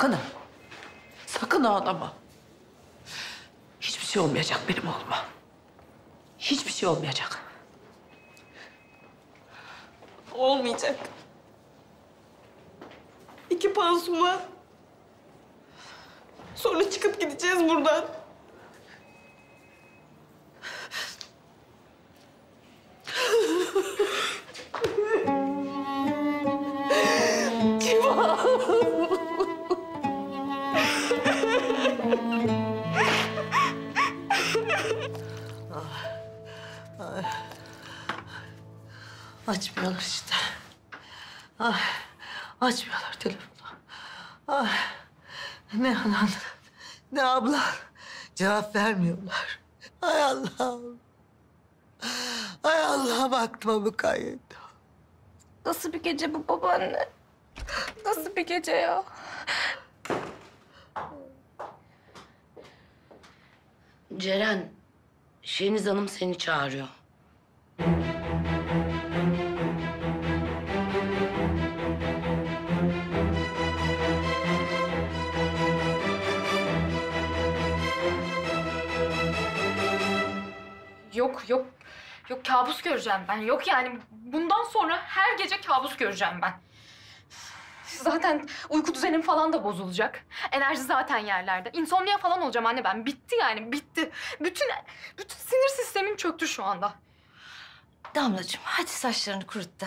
Sakın ha. Sakın ağlama. Hiçbir şey olmayacak benim oğluma. Hiçbir şey olmayacak. Olmayacak. İki pansuman. Sonra çıkıp gideceğiz buradan. Açmıyorlar işte. Ay, açmıyorlar telefonu. Ay, ne anan, ne abla. Cevap vermiyorlar. Ay Allah'ım. Ay Allah'ım aklıma mukayyet. Nasıl bir gece bu babaanne? Nasıl bir gece ya? Ceren, Şeniz Hanım seni çağırıyor. Yok yok. Yok kabus göreceğim ben. Yok yani bundan sonra her gece kabus göreceğim ben. Zaten uyku düzenim falan da bozulacak. Enerji zaten yerlerde. İnsomnia falan olacağım anne ben. Bitti yani bitti. Bütün bütün sinir sistemim çöktü şu anda. Damlacığım hadi saçlarını kurut da.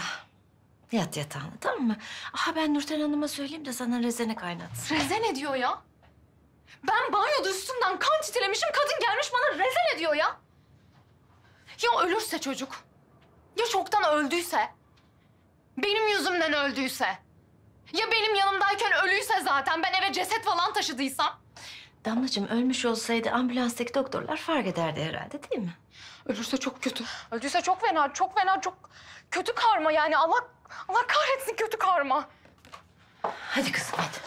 Yat yatağına tamam mı? Aha ben Nurten Hanım'a söyleyeyim de sana rezene kaynatsın. Rezene diyor ya. Ben banyoda üstümden kan çitilemişim. Kadın gelmiş bana rezene diyor ya. Ya ölürse çocuk? Ya çoktan öldüyse? Benim yüzümden öldüyse? Ya benim yanımdayken ölüyse zaten ben eve ceset falan taşıdıysam? Damlacığım ölmüş olsaydı ambulanstaki doktorlar fark ederdi herhalde değil mi? Ölürse çok kötü. Öldüyse çok fena, çok fena, çok kötü karma yani. Allah Allah kahretsin kötü karma. Hadi kızım hadi.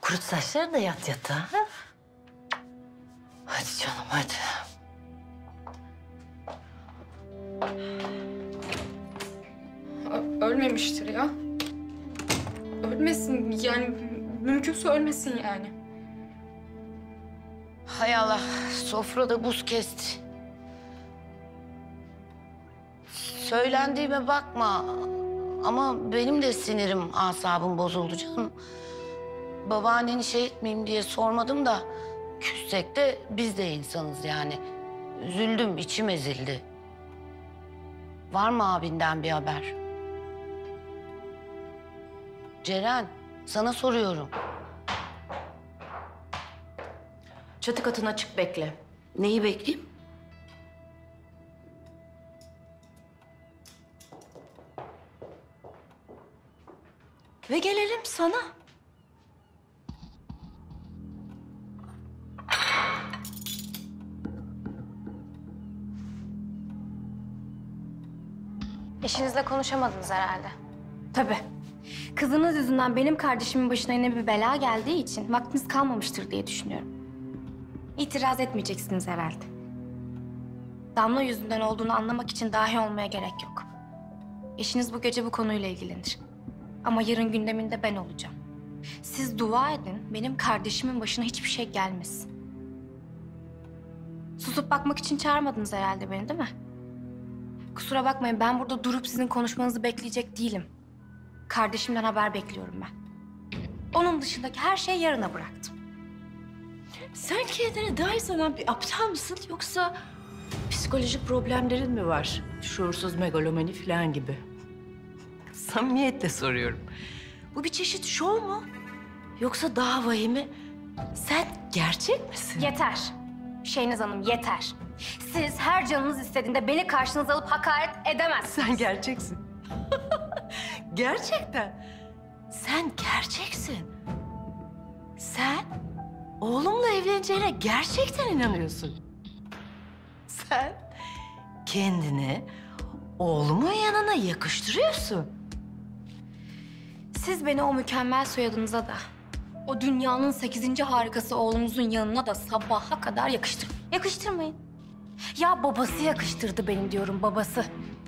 Kurut saçlarını da yat yatağa. ha? Hadi canım hadi. Ölmemiştir ya. Ölmesin yani mümkünse ölmesin yani. Hay Allah, sofrada buz kesti. Söylendiğime bakma. Ama benim de sinirim, asabım bozuldu canım. Babaanneni şey etmeyeyim diye sormadım da... ...küssek de biz de insanız yani. Üzüldüm, içim ezildi. Var mı abinden bir haber? Ceren, sana soruyorum. Çatı katına çık bekle. Neyi bekleyeyim? Ve gelelim sana. Eşinizle konuşamadınız herhalde. Tabii. Kızınız yüzünden benim kardeşimin başına yine bir bela geldiği için vaktiniz kalmamıştır diye düşünüyorum. İtiraz etmeyeceksiniz herhalde. Damla yüzünden olduğunu anlamak için dahi olmaya gerek yok. Eşiniz bu gece bu konuyla ilgilenir. Ama yarın gündeminde ben olacağım. Siz dua edin, benim kardeşimin başına hiçbir şey gelmesin. Susup bakmak için çağırmadınız herhalde beni değil mi? Kusura bakmayın ben burada durup sizin konuşmanızı bekleyecek değilim. Kardeşimden haber bekliyorum ben. Onun dışındaki her şeyi yarına bıraktım. Sen kendini dahi sanan bir aptal mısın yoksa psikolojik problemlerin mi var? Şuursuz megalomani falan gibi. Samimiyetle soruyorum. Bu bir çeşit şov mu? Yoksa daha vahimi sen gerçek misin? Yeter. Şeyniz Hanım yeter. Siz her canınız istediğinde beni karşınıza alıp hakaret edemezsiniz. Sen gerçeksin. Gerçekten. Sen gerçeksin. Sen oğlumla evleneceğine gerçekten inanıyorsun. Sen kendini oğlumun yanına yakıştırıyorsun. Siz beni o mükemmel soyadınıza da, o dünyanın sekizinci harikası oğlumuzun yanına da sabaha kadar yakıştırın. Yakıştırmayın. Ya babası yakıştırdı benim diyorum babası.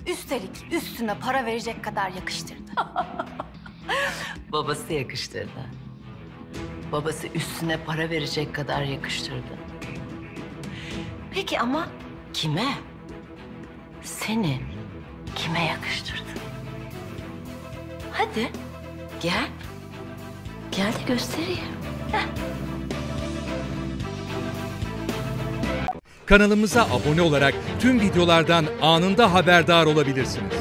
Üstelik üstüne para verecek kadar yakıştırdı. Babası yakıştırdı. babası üstüne para verecek kadar yakıştırdın. Peki ama kime? Seni kime yakıştırdın? Hadi gel. Gel de göstereyim. Kanalımıza abone olarak tüm videolardan anında haberdar olabilirsiniz.